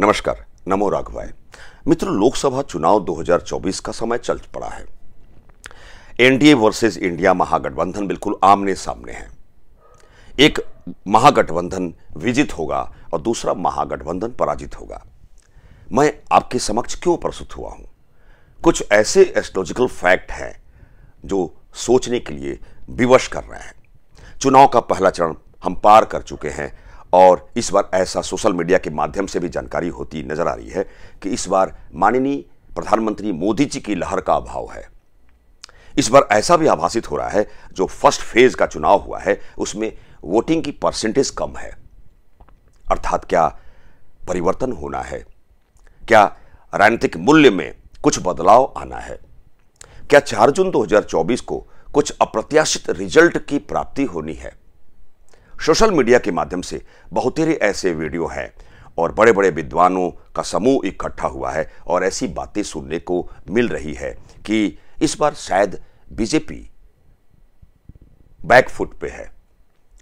नमस्कार, नमो राघवाय। मित्र, लोकसभा चुनाव 2024 का समय चल पड़ा है। एनडीए वर्सेस इंडिया महागठबंधन बिल्कुल आमने सामने है। एक महागठबंधन विजित होगा और दूसरा महागठबंधन पराजित होगा। मैं आपके समक्ष क्यों प्रस्तुत हुआ हूँ? कुछ ऐसे एस्ट्रोलॉजिकल फैक्ट हैं जो सोचने के लिए विवश कर रहे हैं। चुनाव का पहला चरण हम पार कर चुके हैं और इस बार ऐसा सोशल मीडिया के माध्यम से भी जानकारी होती नज़र आ रही है कि इस बार माननीय प्रधानमंत्री मोदी जी की लहर का अभाव है। इस बार ऐसा भी आभासित हो रहा है, जो फ़र्स्ट फ़ेज़ का चुनाव हुआ है, उसमें वोटिंग की परसेंटेज कम है। अर्थात क्या परिवर्तन होना है? क्या राजनीतिक मूल्य में कुछ बदलाव आना है? क्या 4 जून 2024 को कुछ अप्रत्याशित रिज़ल्ट की प्राप्ति होनी है? सोशल मीडिया के माध्यम से बहुतेरे ऐसे वीडियो हैं और बड़े बड़े विद्वानों का समूह इकट्ठा हुआ है और ऐसी बातें सुनने को मिल रही है कि इस बार शायद बीजेपी बैकफुट पे है।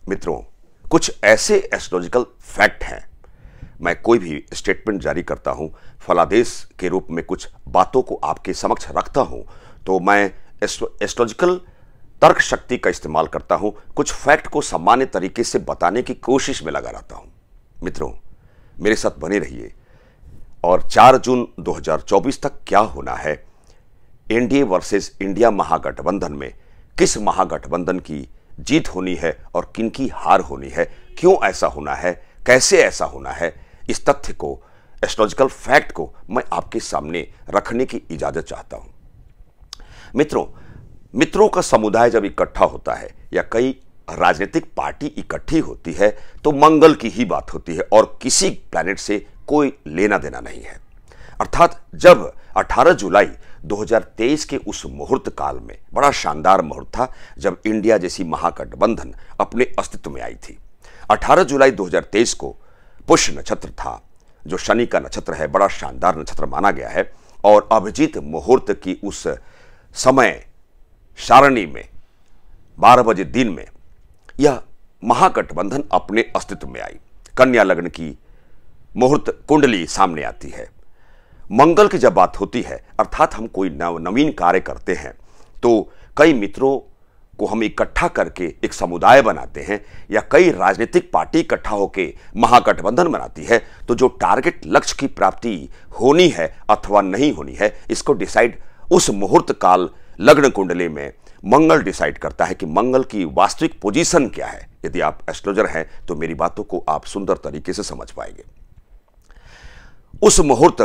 मित्रों, कुछ ऐसे एस्ट्रोलॉजिकल फैक्ट हैं। मैं कोई भी स्टेटमेंट जारी करता हूँ, फलादेश के रूप में कुछ बातों को आपके समक्ष रखता हूँ तो मैं एस्ट्रोलॉजिकल तर्क शक्ति का इस्तेमाल करता हूँ, कुछ फैक्ट को सामान्य तरीके से बताने की कोशिश में लगा रहता हूँ। मित्रों, मेरे साथ बने रहिए। और 4 जून 2024 तक क्या होना है? एनडीए वर्सेस इंडिया महागठबंधन में किस महागठबंधन की जीत होनी है और किन की हार होनी है? क्यों ऐसा होना है? कैसे ऐसा होना है? इस तथ्य को एस्ट्रोलॉजिकल फैक्ट को मैं आपके सामने रखने की इजाज़त चाहता हूँ। मित्रों मित्रों का समुदाय जब इकट्ठा होता है या कई राजनीतिक पार्टी इकट्ठी होती है तो मंगल की ही बात होती है और किसी प्लैनेट से कोई लेना देना नहीं है। अर्थात जब 18 जुलाई 2023 के उस मुहूर्त काल में, बड़ा शानदार मुहूर्त था, जब इंडिया जैसी महागठबंधन अपने अस्तित्व में आई थी। 18 जुलाई 2023 को पुष्य नक्षत्र था, जो शनि का नक्षत्र है, बड़ा शानदार नक्षत्र माना गया है और अभिजीत मुहूर्त की उस समय सारणी में 12 बजे दिन में, यह महागठबंधन अपने अस्तित्व में आई। कन्या लग्न की मुहूर्त कुंडली सामने आती है। मंगल की जब बात होती है, अर्थात हम कोई नव, नवीन कार्य करते हैं तो कई मित्रों को हम इकट्ठा करके एक समुदाय बनाते हैं, या कई राजनीतिक पार्टी इकट्ठा होकर महागठबंधन बनाती है तो जो टारगेट लक्ष्य की प्राप्ति होनी है अथवा नहीं होनी है, इसको डिसाइड उस मुहूर्त काल लग्न कुंडली में मंगल डिसाइड करता है कि मंगल की वास्तविक पोजीशन क्या है। यदि आप एस्ट्रोलॉजर हैं तो मेरी बातों को आप सुंदर तरीके से समझ पाएँगे। उस मुहूर्त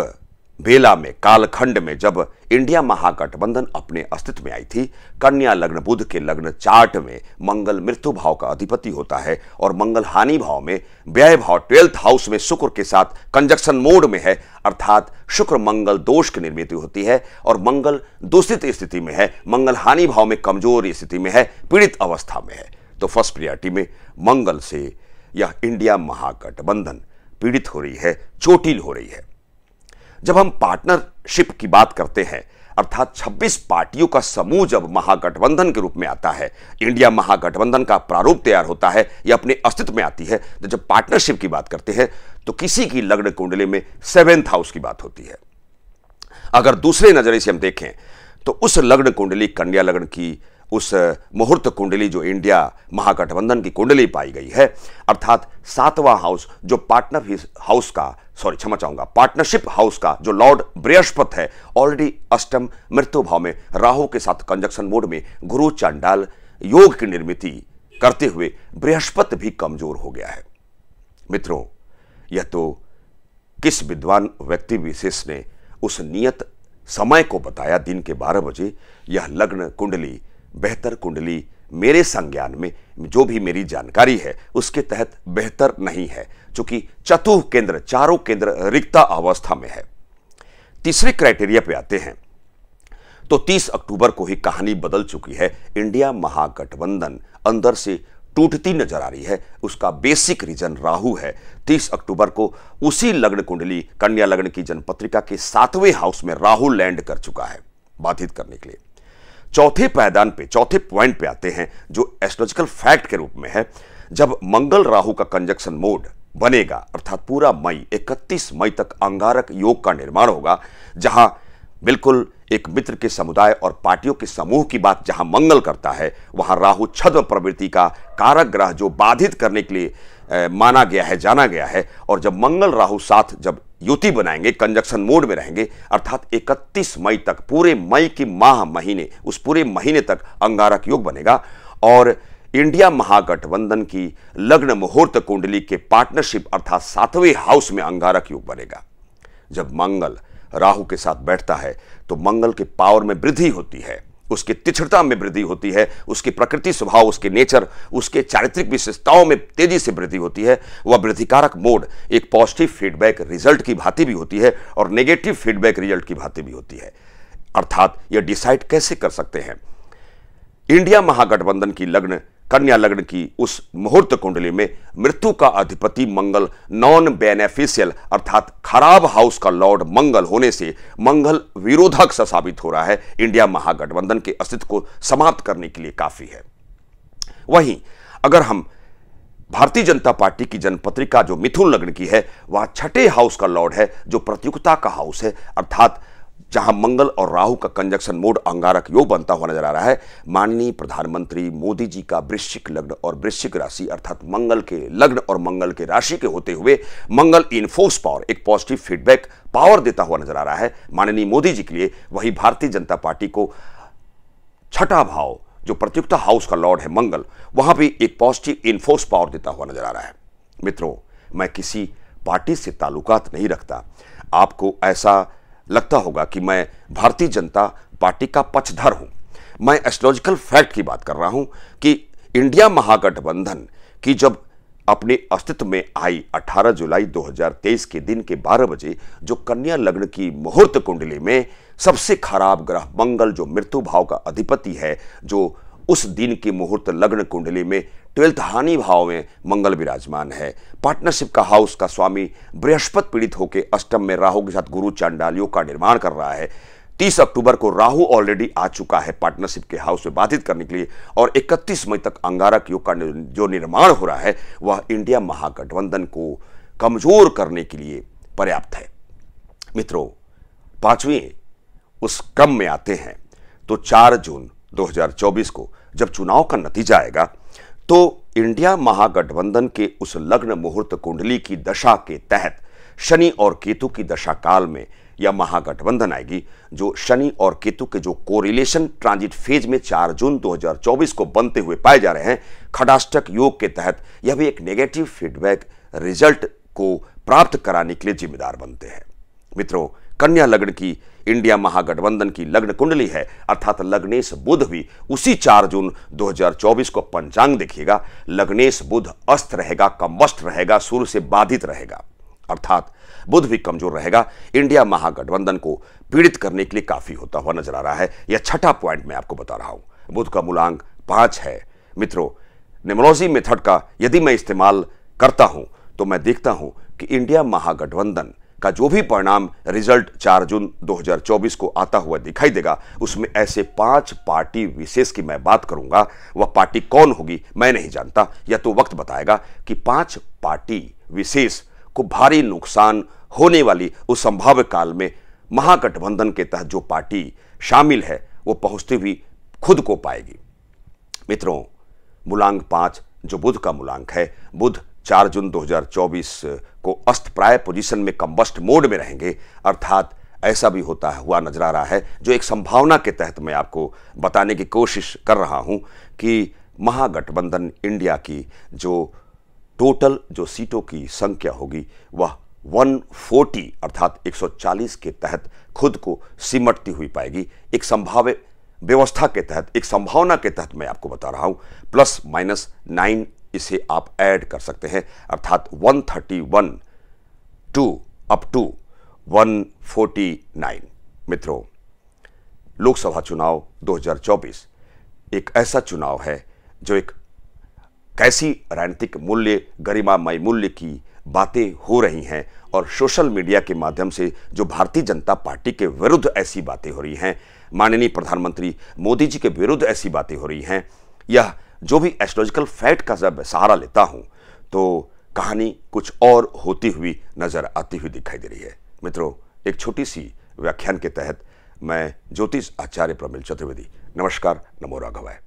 बेला में कालखंड में जब इंडिया महागठबंधन अपने अस्तित्व में आई थी, कन्या लग्न बुध के लग्न चार्ट में मंगल मृत्यु भाव का अधिपति होता है और मंगल हानि भाव में व्यय भाव ट्वेल्थ हाउस में शुक्र के साथ कंजक्शन मोड में है, अर्थात शुक्र मंगल दोष की निर्मित होती है और मंगल दूषित स्थिति में है, मंगल हानि भाव में कमज़ोर स्थिति में है, पीड़ित अवस्था में है। तो फ़र्स्ट प्रियरिटी में मंगल से यह इंडिया महागठबंधन पीड़ित हो रही है, चोटिल हो रही है। जब हम पार्टनरशिप की बात करते हैं, अर्थात 26 पार्टियों का समूह जब महागठबंधन के रूप में आता है, इंडिया महागठबंधन का प्रारूप तैयार होता है या अपने अस्तित्व में आती है तो जब पार्टनरशिप की बात करते हैं तो किसी की लग्न कुंडली में सेवेंथ हाउस की बात होती है। अगर दूसरे नज़रिए से हम देखें तो उस लग्न कुंडली कन्या लग्न की उस मुहूर्त कुंडली जो इंडिया महागठबंधन की कुंडली पाई गई है, अर्थात सातवां हाउस जो पार्टनर हाउस का, सॉरी क्षमा चाहूँगा, पार्टनरशिप हाउस का जो लॉर्ड बृहस्पत है, ऑलरेडी अष्टम मृत्यु भाव में राहु के साथ कंजक्शन मोड में गुरु चांडाल योग की निर्मित करते हुए बृहस्पत भी कमज़ोर हो गया है। मित्रों, यह तो किस विद्वान व्यक्ति विशेष ने उस नियत समय को बताया दिन के 12 बजे, यह लग्न कुंडली बेहतर कुंडली मेरे संज्ञान में जो भी मेरी जानकारी है, उसके तहत बेहतर नहीं है क्योंकि चतुह केंद्र, चारों केंद्र रिक्ता अवस्था में है। तीसरे क्राइटेरिया पे आते हैं। तो 30 अक्टूबर को ही कहानी बदल चुकी है। इंडिया महागठबंधन अंदर से टूटती नज़र आ रही है। उसका बेसिक रीजन राहु है। 30 अक्टूबर को उसी लग्न कुंडली, कन्या लग्न की जनपत्रिका के सातवें हाउस में राहु लैंड कर चुका है, बाधित करने के लिए। चौथे पैदान पे चौथे पॉइंट पे आते हैं जो एस्ट्रोलॉजिकल फैक्ट के रूप में है। जब मंगल राहु का कंजक्शन मोड बनेगा अर्थात पूरा मई 31 मई तक अंगारक योग का निर्माण होगा जहाँ बिल्कुल एक मित्र के समुदाय और पार्टियों के समूह की बात जहाँ मंगल करता है वहाँ राहु छद्म प्रवृत्ति का कारक ग्रह जो बाधित करने के लिए ए, माना गया है जाना गया है। और जब मंगल राहु साथ जब युति बनाएँगे कंजक्शन मोड में रहेंगे, अर्थात 31 मई तक, पूरे मई की माह महीने, उस पूरे महीने तक अंगारक योग बनेगा। और इंडिया महागठबंधन की लग्न मुहूर्त कुंडली के पार्टनरशिप अर्थात सातवें हाउस में अंगारक योग बनेगा। जब मंगल राहु के साथ बैठता है तो मंगल के पावर में वृद्धि होती है। उसकी तिछड़ता में वृद्धि होती है, उसकी प्रकृति स्वभाव, उसके नेचर, उसके चारित्रिक विशेषताओं में तेज़ी से वृद्धि होती है। वह वृद्धिकारक मोड, एक पॉजिटिव फीडबैक रिज़ल्ट की भांति भी होती है और नेगेटिव फीडबैक रिज़ल्ट की भांति भी होती है। अर्थात, यह डिसाइड कैसे कर सकते हैं? इंडिया महागठबंधन की लग्न कन्या लग्न की उस मुहूर्त कुंडली में मृत्यु का अधिपति मंगल नॉन बेनेफिशियल अर्थात खराब हाउस का लॉर्ड मंगल होने से मंगल विरोधक सा साबित हो रहा है। इंडिया महागठबंधन के अस्तित्व को समाप्त करने के लिए काफ़ी है। वहीं, अगर हम भारतीय जनता पार्टी की जनपत्रिका जो मिथुन लग्न की है, वह छठे हाउस का लॉर्ड है, जो प्रतियोगिता का हाउस है, अर्थात जहाँ मंगल और राहु का कंजक्शन मोड अंगारक योग बनता हुआ नज़र आ रहा है। माननीय प्रधानमंत्री मोदी जी का वृश्चिक लग्न और वृश्चिक राशि अर्थात मंगल के लग्न और मंगल के राशि के होते हुए मंगल इनफोर्स पावर एक पॉजिटिव फीडबैक पावर देता हुआ नज़र आ रहा है। माननीय मोदी जी के लिए वही भारतीय जनता पार्टी को छठा भाव, जो प्रतियोगिता हाउस का लॉर्ड है मंगल, वहाँ भी एक पॉजिटिव इनफोर्स पावर देता हुआ नज़र आ रहा है। मित्रों, मैं किसी पार्टी से ताल्लुकात नहीं रखता। आपको ऐसा लगता होगा कि मैं भारतीय जनता पार्टी का पक्षधर हूँ। मैं एस्ट्रोलॉजिकल फैक्ट की बात कर रहा हूँ कि इंडिया महागठबंधन की जब अपने अस्तित्व में आई 18 जुलाई 2023 के दिन के 12 बजे, जो कन्या लग्न की मुहूर्त कुंडली में सबसे खराब ग्रह मंगल, जो मृत्यु भाव का अधिपति है, जो उस दिन की मुहूर्त लग्न कुंडली में ट्वेल्थ हानि भाव में मंगल विराजमान है। पार्टनरशिप का हाउस का स्वामी बृहस्पति पीड़ित होकर अष्टम में राहु के साथ गुरु चांडालियों का निर्माण कर रहा है। 30 अक्टूबर को राहु ऑलरेडी आ चुका है पार्टनरशिप के हाउस में बाधित करने के लिए और 31 मई तक अंगारक योग का जो निर्माण हो रहा है, वह इंडिया महागठबंधन को कमज़ोर करने के लिए पर्याप्त है। मित्रों, पाँचवें उस क्रम में आते हैं तो 4 जून 2024 को जब चुनाव का नतीजा आएगा तो इंडिया महागठबंधन के उस लग्न मुहूर्त कुंडली की दशा के तहत शनि और केतु की दशा काल में यह महागठबंधन आएगी, जो शनि और केतु के जो कोरिलेशन ट्रांजिट फ़ेज़ में 4 जून 2024 को बनते हुए पाए जा रहे हैं खडाष्टक योग के तहत यह भी एक नेगेटिव फीडबैक रिज़ल्ट को प्राप्त कराने के लिए जिम्मेदार बनते हैं। मित्रों, कन्या लग्न की इंडिया महागठबंधन की लग्न कुंडली है। अर्थात लग्नेश बुध भी उसी 4 जून 2024 को पंचांग देखिएगा। लग्नेश बुध अस्त रहेगा कम्बस्ट रहेगा, सूर्य से बाधित रहेगा। अर्थात बुध भी कमज़ोर रहेगा। इंडिया महागठबंधन को पीड़ित करने के लिए काफ़ी होता हुआ नज़र आ रहा है। यह छठा पॉइंट मैं आपको बता रहा हूँ। बुध का मूलांक पाँच है। मित्रों, निमोलॉजी मेथड का यदि मैं इस्तेमाल करता हूँ तो मैं देखता हूँ कि इंडिया महागठबंधन का जो भी परिणाम रिज़ल्ट 4 जून 2024 को आता हुआ दिखाई देगा, उसमें ऐसे पाँच पार्टी विशेष की मैं बात करूँगा। वह पार्टी कौन होगी, मैं नहीं जानता। यह तो वक्त बताएगा कि पाँच पार्टी विशेष को भारी नुकसान होने वाली उस संभाव्य काल में महागठबंधन के तहत जो पार्टी शामिल है, वो पहुँचती हुई खुद को पाएगी। मित्रों, मूलांक पाँच, जो बुध का मूलांक है, बुध 4 जून 2024 को अस्त प्राय पोजीशन में कम्बस्ट मोड में रहेंगे। अर्थात ऐसा भी होता है, हुआ नज़र आ रहा है, जो एक संभावना के तहत मैं आपको बताने की कोशिश कर रहा हूँ कि महागठबंधन इंडिया की जो टोटल जो सीटों की संख्या होगी, वह 140 अर्थात 140 के तहत खुद को सिमटती हुई पाएगी। एक संभाव्य व्यवस्था के तहत, एक संभावना के तहत मैं आपको बता रहा हूँ प्लस माइनस नाइन इसे आप ऐड कर सकते हैं। अर्थात 131 टू अप टू 149 मित्रों, लोकसभा चुनाव 2024 एक ऐसा चुनाव है जो एक कैसी राजनीतिक मूल्य, गरिमामय मूल्य की बातें हो रही हैं और सोशल मीडिया के माध्यम से जो भारतीय जनता पार्टी के विरुद्ध ऐसी बातें हो रही हैं, माननीय प्रधानमंत्री मोदी जी के विरुद्ध ऐसी बातें हो रही हैं, यह जो भी एस्ट्रोलॉजिकल फैक्ट का जब सहारा लेता हूँ तो कहानी कुछ और होती हुई नज़र आती हुई दिखाई दे रही है। मित्रों, एक छोटी सी व्याख्यान के तहत मैं ज्योतिष आचार्य प्रमिल चतुर्वेदी, नमस्कार, नमो राघवाय।